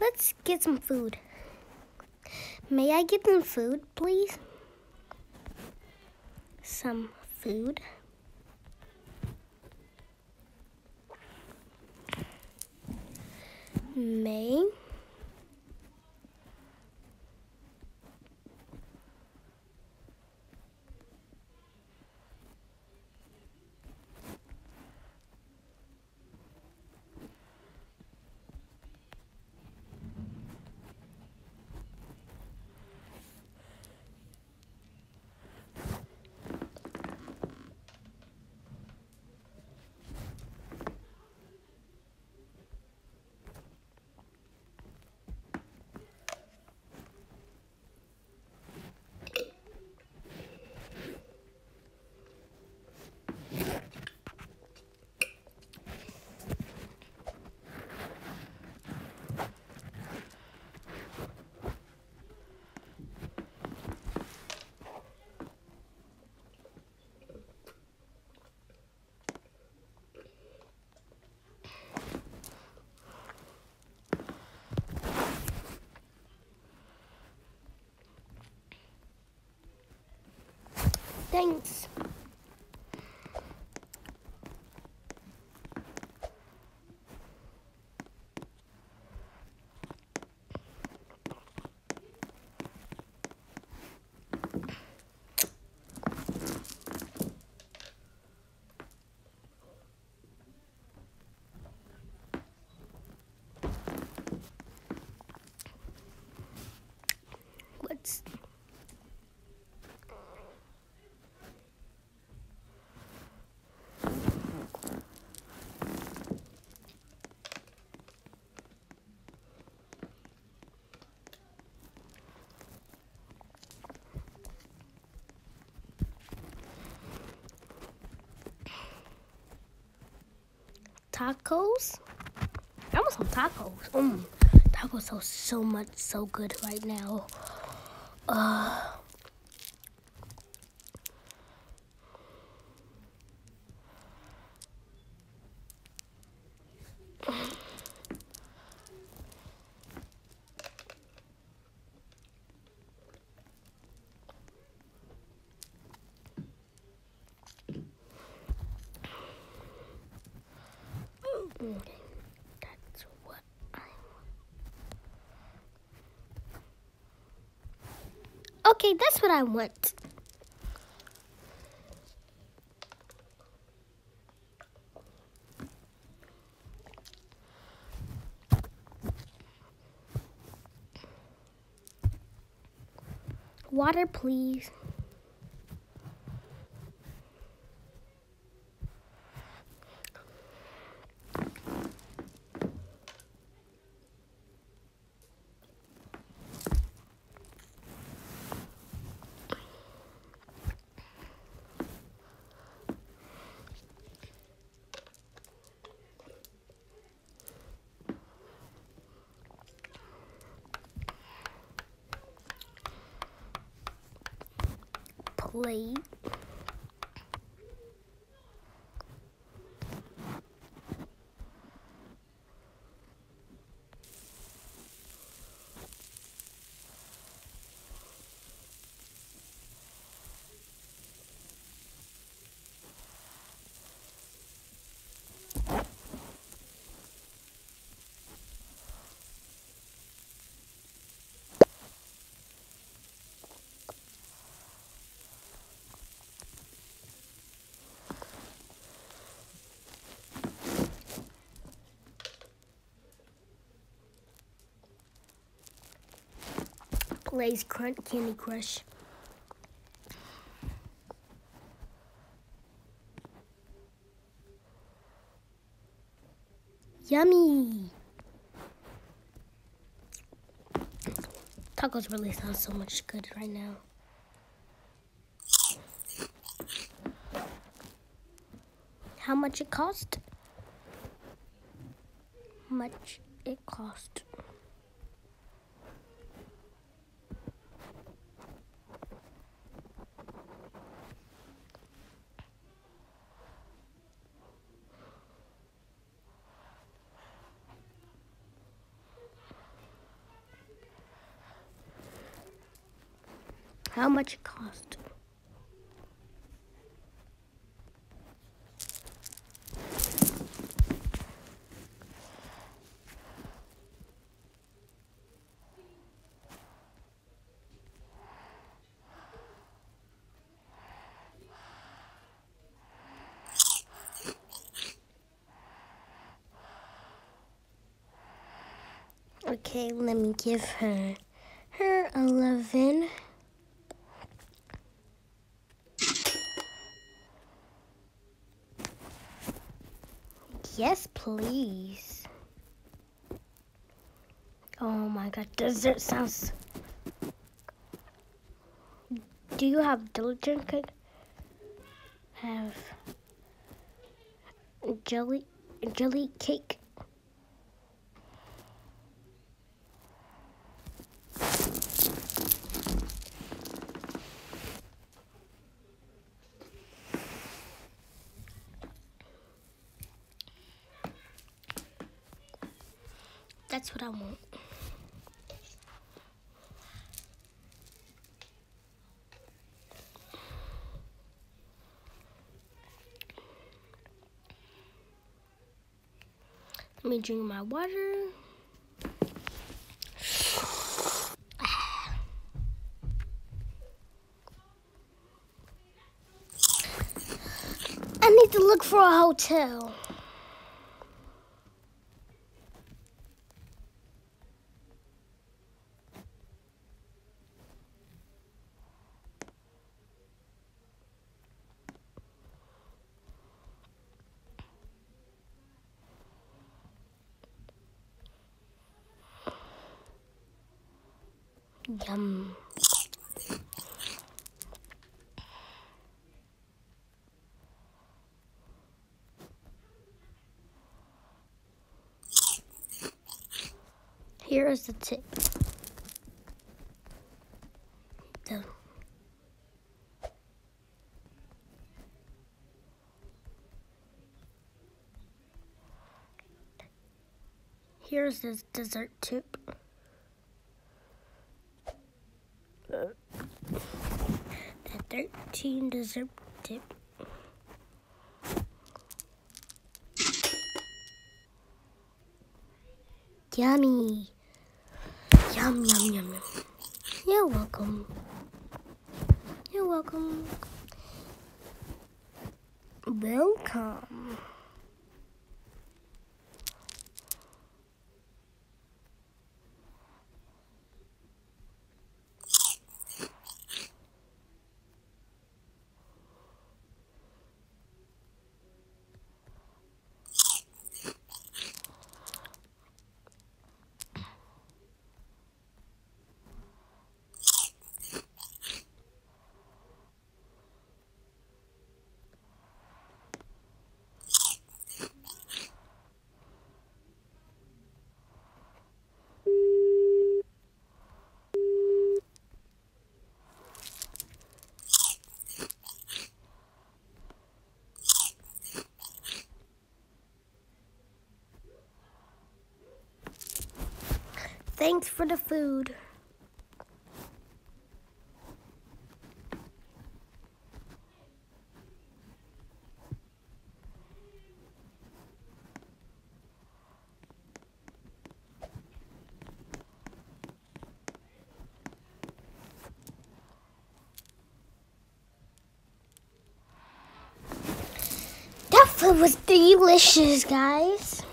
Let's get some food. May I get some food, please? Some food. May. Thanks. Tacos? I want some tacos. Mm, tacos are so much so good right now. Uh, that's what I want. Okay, that's what I want. Water, please. Plate. Lay's Crunch Candy Crush. Yummy! Tacos really sound so much good right now. How much it cost? Much it cost. how much it cost. Okay, let me give her 11. Yes, please. Oh my god, dessert sounds... Do you have diligent cake? Have jelly jelly cake? That's what I want. Drink my water. I need to look for a hotel. Yum. Here is the tip. The Here's the dessert tip. The 13 dessert tip. Yummy. Yum, yum, yum, yum. You're welcome. You're welcome. Welcome. Thanks for the food. That food was delicious, guys.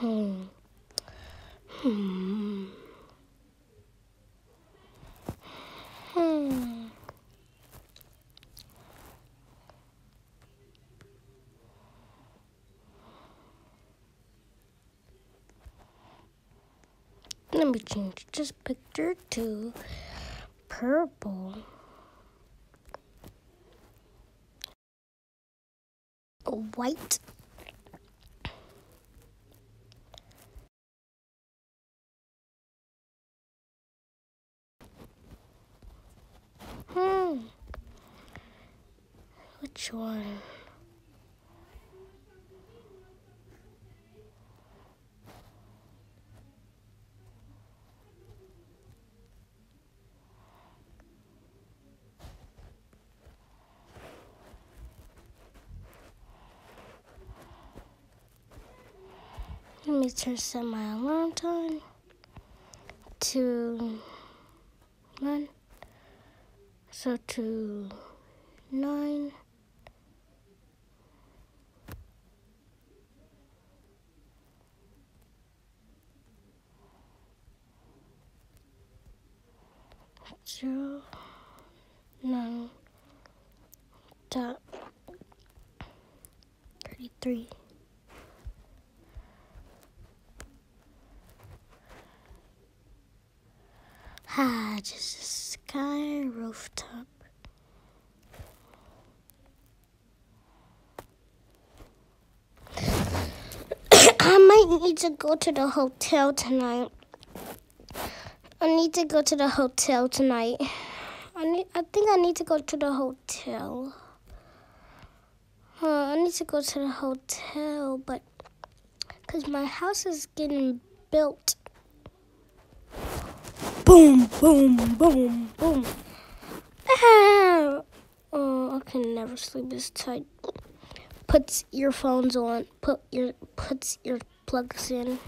Hmm. Hmm. Hmm. Let me change this picture to purple. White. Hmm. One? Let me turn set my alarm time to nine. So to nine. Zero nine dot thirty three. Ah, just a sky rooftop. I might need to go to the hotel tonight. I need to go to the hotel tonight. I need. I think I need to go to the hotel. I need to go to the hotel, but because my house is getting built. Boom, boom, boom, boom. Ah! Oh, I can never sleep this tight. Puts earphones on. Put your puts ear plugs in.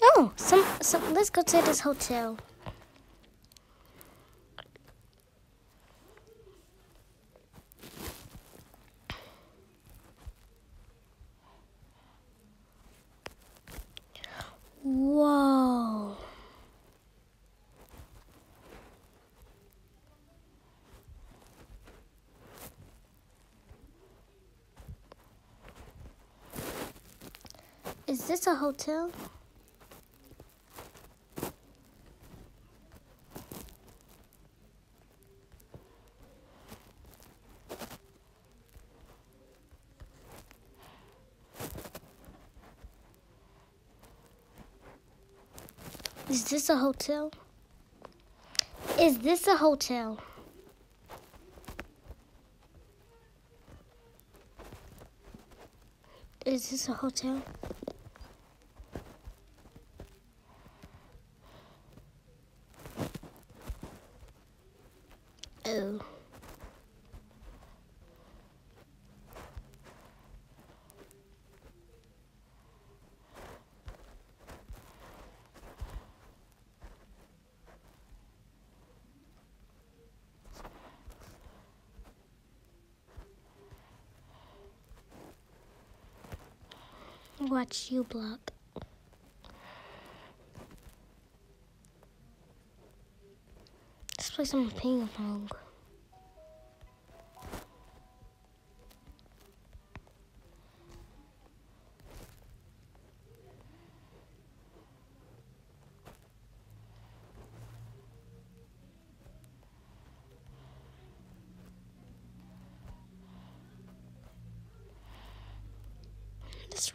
Oh, some, some. Let's go to this hotel. Whoa. Is this a hotel? Is this a hotel? Is this a hotel? Is this a hotel? Oh. Watch you block. Let's play some ping pong.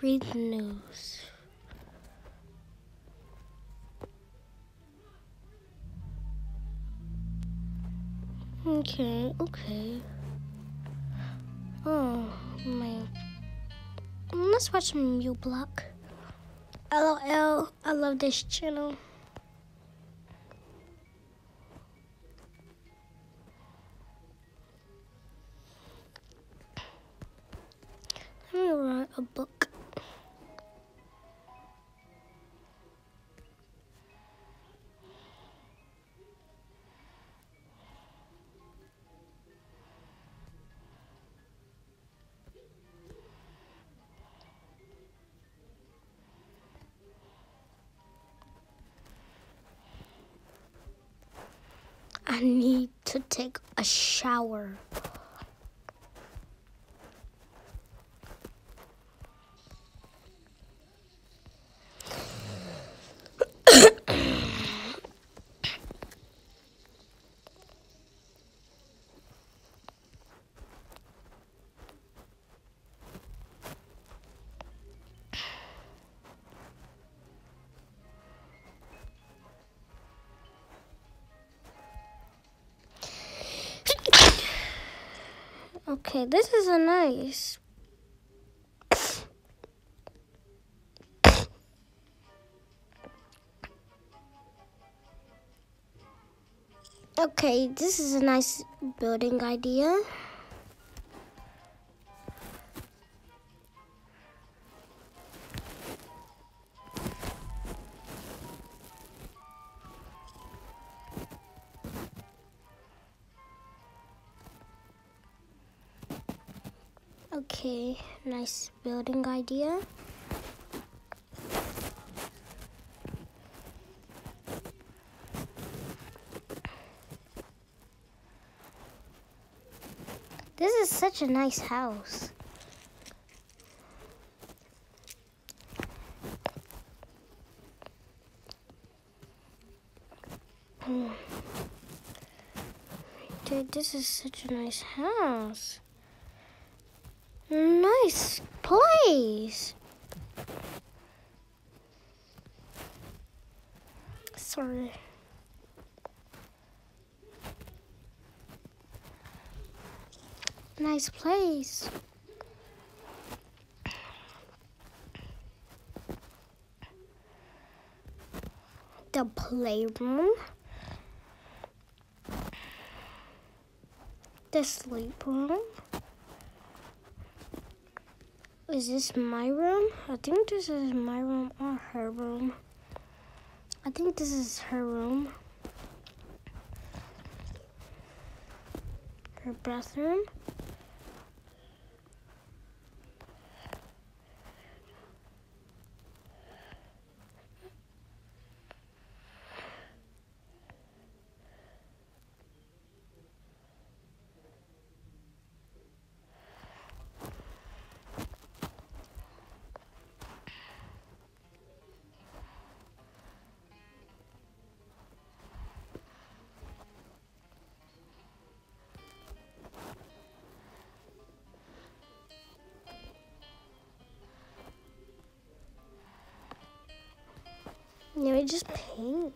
Read the news. Okay, okay. Oh, my. Let's watch some Block. LOL, I love this channel. Let me write a book. I need to take a shower. Okay, this is a nice. Okay, this is a nice building idea. Idea. This is such a nice house. Hmm. Dude, this is such a nice house. Nice place. Sorry. Nice place. The playroom. The sleep room. Is this my room? I think this is my room or her room. I think this is her room. Her bathroom. Just paint.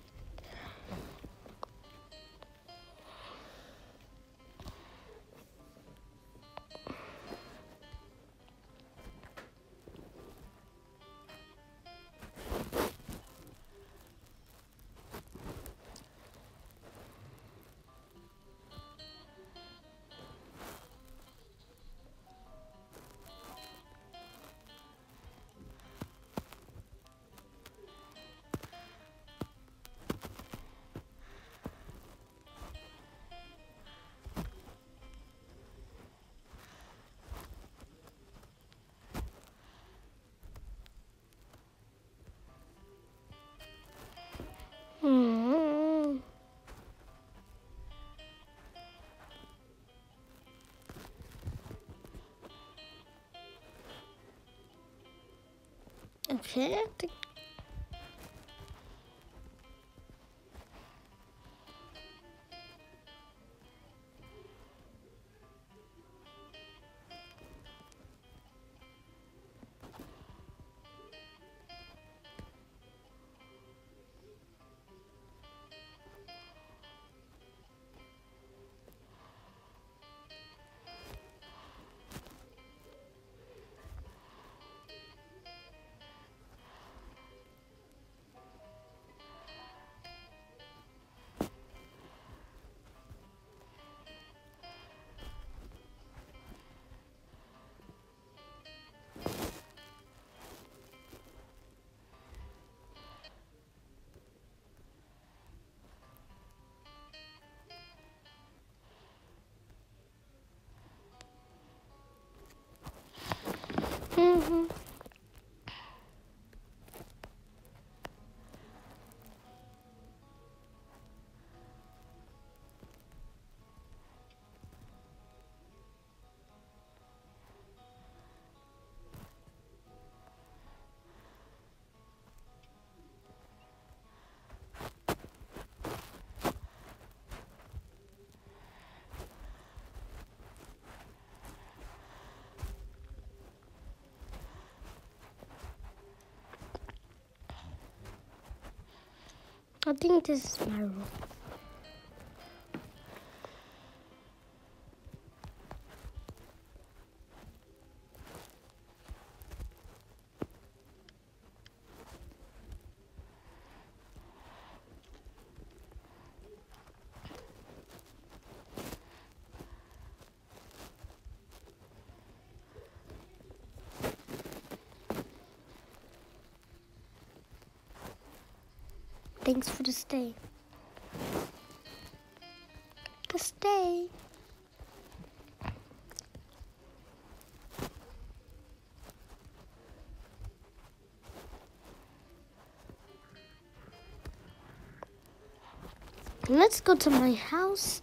Okay, Mm-hmm. I think this is my room. Thanks for the stay. The stay. Let's go to my house.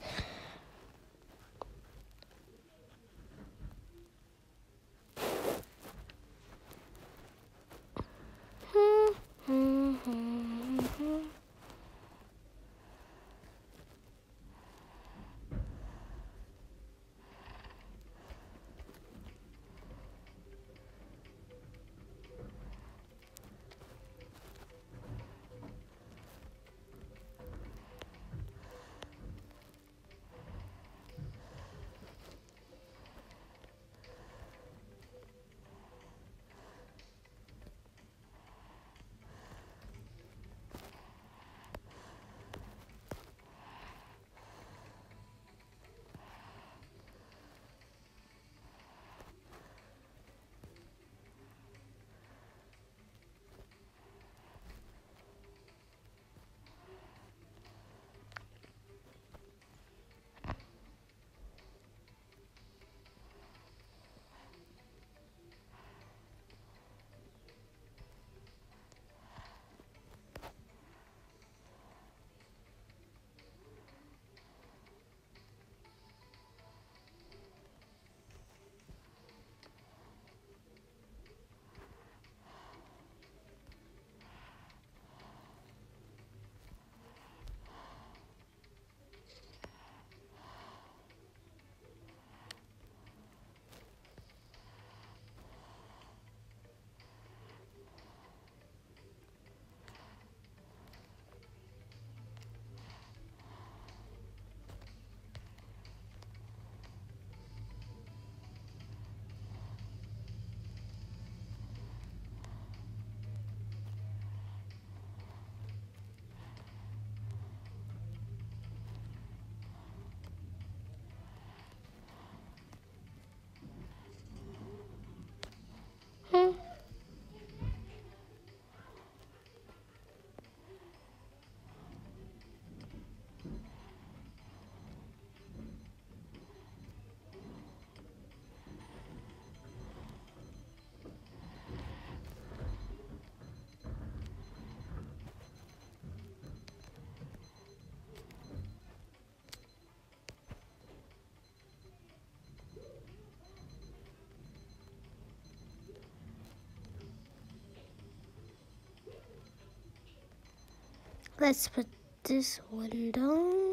Let's put this window. I'm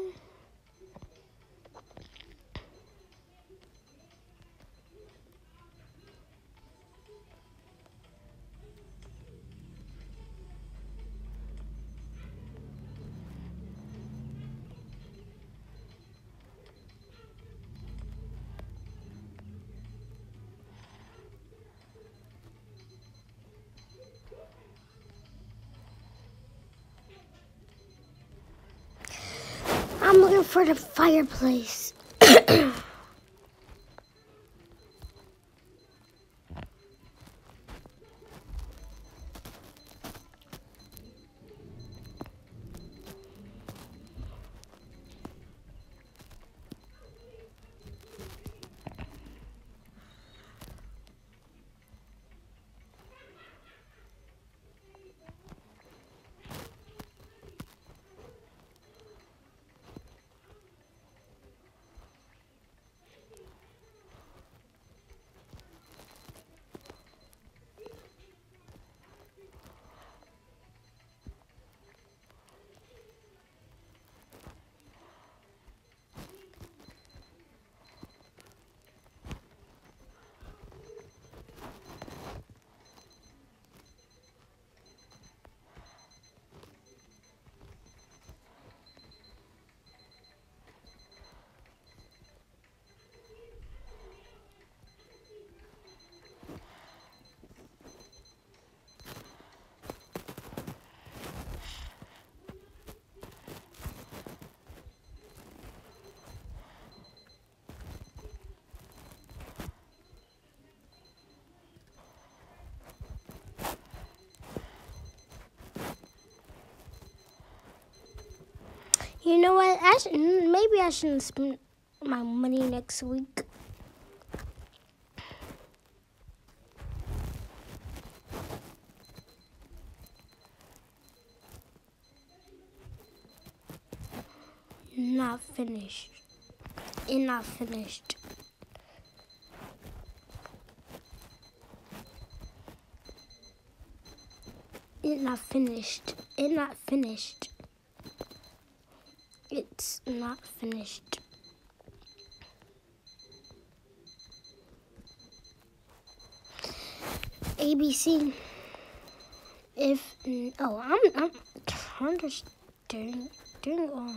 for the fireplace. You know what? I maybe I shouldn't spend my money next week. Not finished. It not finished. It not finished. It not finished. It's not finished. ABC. If oh, I'm I'm understanding. Doing all.